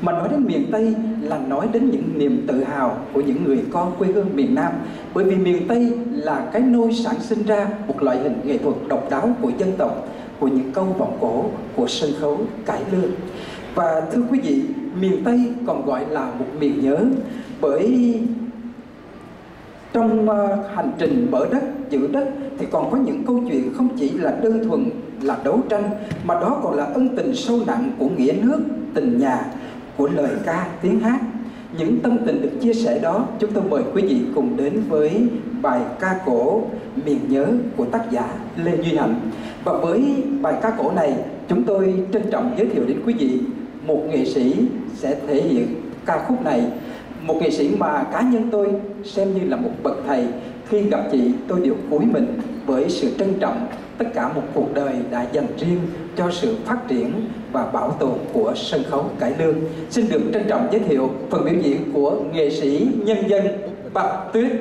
mà nói đến miền Tây là nói đến những niềm tự hào của những người con quê hương miền Nam. Bởi vì miền Tây là cái nôi sản sinh ra một loại hình nghệ thuật độc đáo của dân tộc, của những câu vọng cổ, của sân khấu, cải lương. Và thưa quý vị, miền Tây còn gọi là một miền nhớ, bởi trong ờ, hành trình mở đất, giữ đất thì còn có những câu chuyện không chỉ là đơn thuần là đấu tranh, mà đó còn là ân tình sâu nặng của nghĩa nước tình nhà của lời ca, tiếng hát. Những tâm tình được chia sẻ đó, chúng tôi mời quý vị cùng đến với bài ca cổ miền nhớ của tác giả lê duy hạnh. Và với bài ca cổ này, chúng tôi trân trọng giới thiệu đến quý vị một nghệ sĩ sẽ thể hiện ca khúc này. Một nghệ sĩ mà cá nhân tôi xem như là một bậc thầy. Khi gặp chị, tôi đều cúi mình với sự trân trọng, tất cả một cuộc đời đã dành riêng cho sự phát triển và bảo tồn của sân khấu cải lương. Xin được trân trọng giới thiệu phần biểu diễn của nghệ sĩ nhân dân bạch tuyết.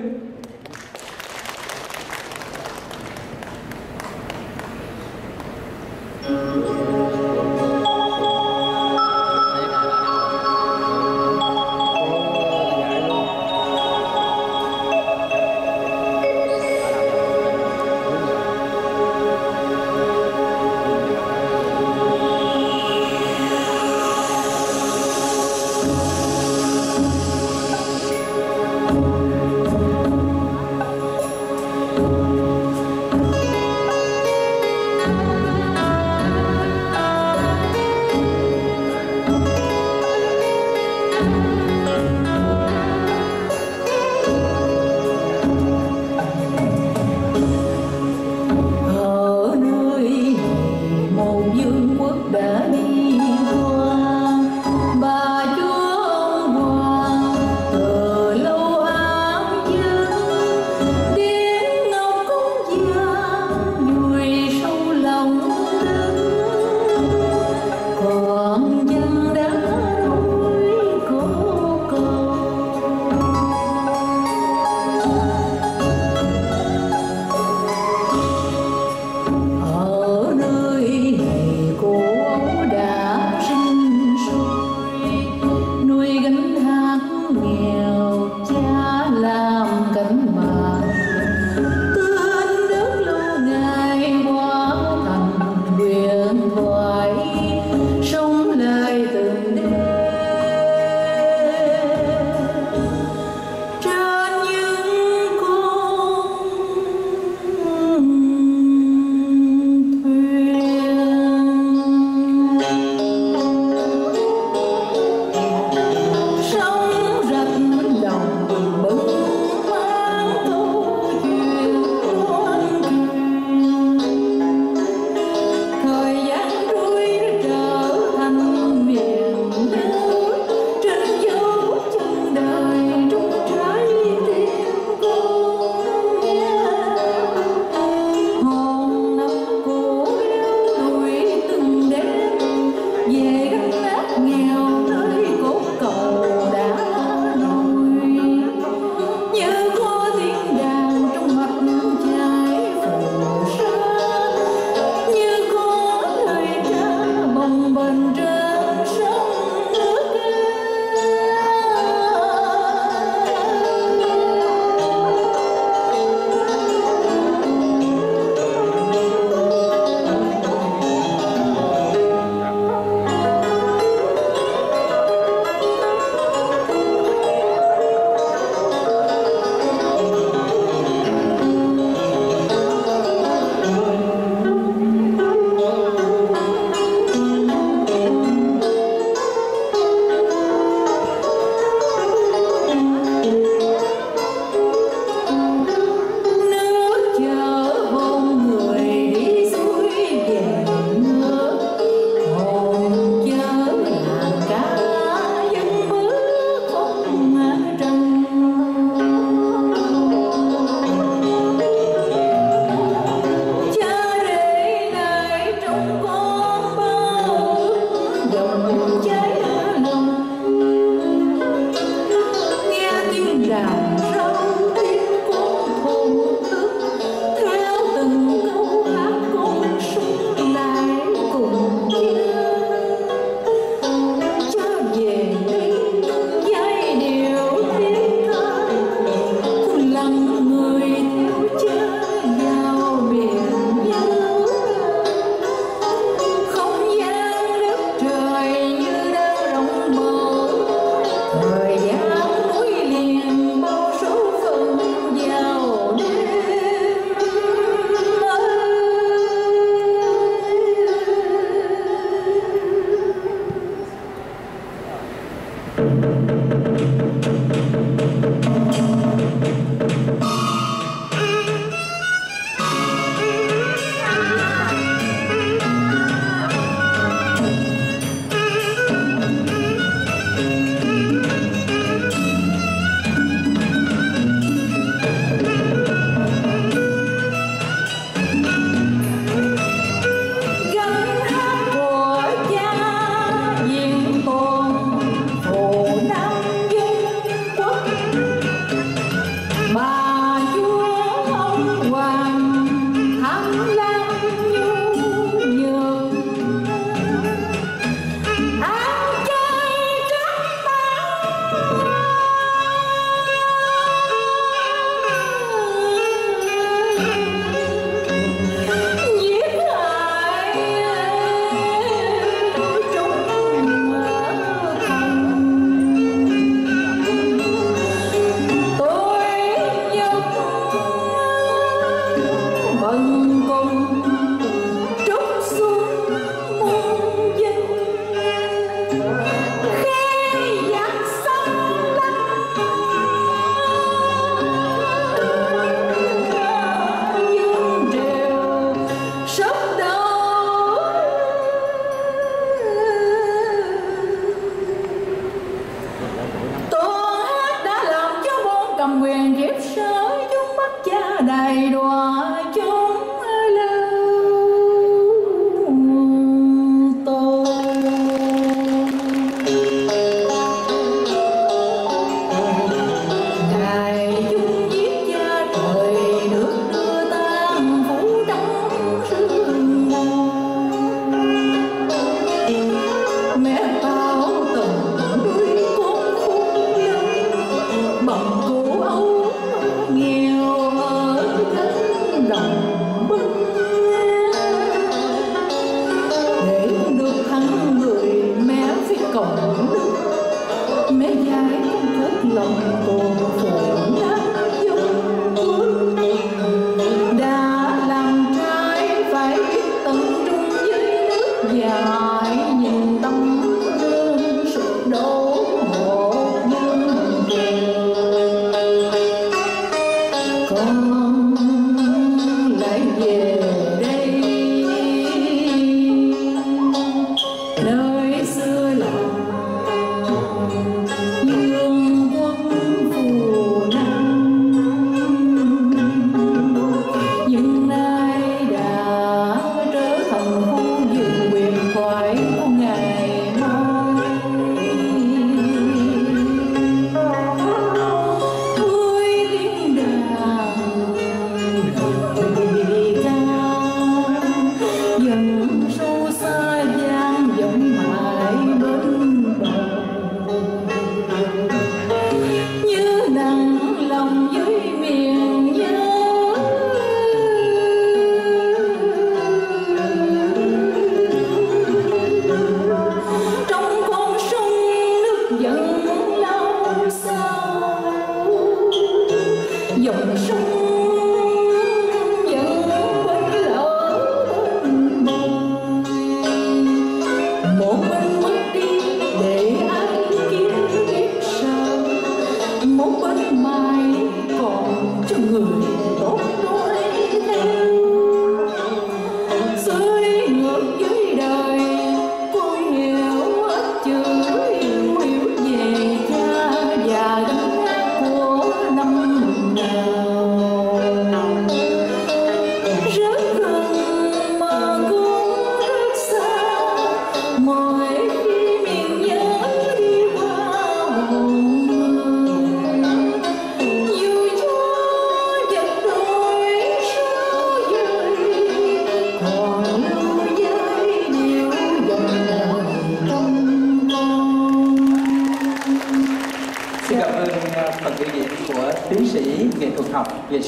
Música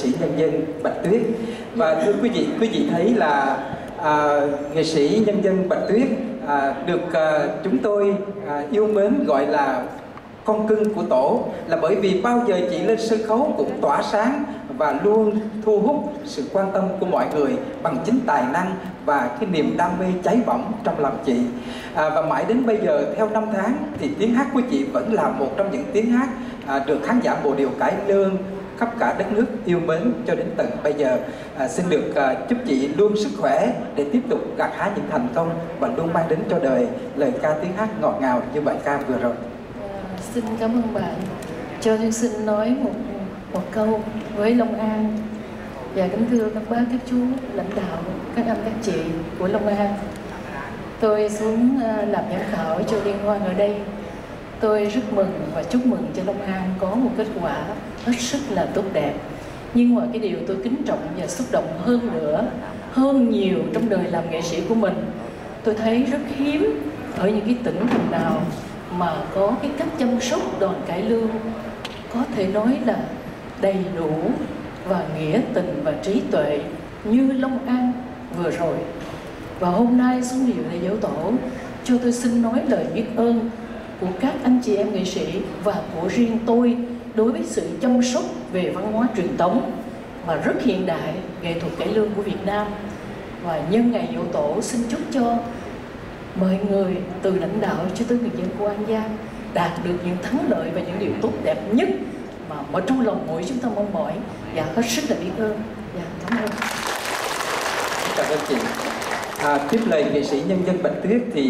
sĩ nhân dân Bạch Tuyết. Và thưa quý vị thấy là à, nghệ sĩ nhân dân Bạch Tuyết à, được à, chúng tôi à, yêu mến gọi là con cưng của tổ là bởi vì bao giờ chị lên sân khấu cũng tỏa sáng và luôn thu hút sự quan tâm của mọi người bằng chính tài năng và cái niềm đam mê cháy bỏng trong lòng chị. À, và mãi đến bây giờ theo năm tháng thì tiếng hát của chị vẫn là một trong những tiếng hát à, được khán giả bộ điều cải lương khắp cả đất nước yêu mến cho đến tận bây giờ. À, xin được à, chúc chị luôn sức khỏe để tiếp tục gặt hái những thành công và luôn mang đến cho đời lời ca tiếng hát ngọt ngào như bài ca vừa rồi. À, xin cảm ơn bạn. Cho tôi xin nói một một câu với Long An. Và kính thưa các bác các chú lãnh đạo các anh các chị của Long An. Tôi xuống à, làm giám khảo cho liên hoan ở đây tôi rất mừng và chúc mừng cho Long An có một kết quả hết sức là tốt đẹp. Nhưng mà cái điều tôi kính trọng và xúc động hơn nữa, hơn nhiều trong đời làm nghệ sĩ của mình, tôi thấy rất hiếm ở những cái tỉnh thành nào mà có cái cách chăm sóc đoàn cải lương có thể nói là đầy đủ và nghĩa tình và trí tuệ như Long An vừa rồi. Và hôm nay xuống dự đại dấu tổ cho tôi xin nói lời biết ơn của các anh chị em nghệ sĩ và của riêng tôi đối với sự chăm sóc về văn hóa truyền thống và rất hiện đại nghệ thuật cải lương của Việt Nam. Và nhân ngày dỗ tổ xin chúc cho mọi người từ lãnh đạo cho tới người dân của An Giang đạt được những thắng lợi và những điều tốt đẹp nhất mà ở trong lòng mỗi chúng ta mong mỏi. Và hết sức là biết ơn. Và cảm ơn. Cảm ơn chị. À, tiếp lời nghệ sĩ nhân dân bạch tuyết thì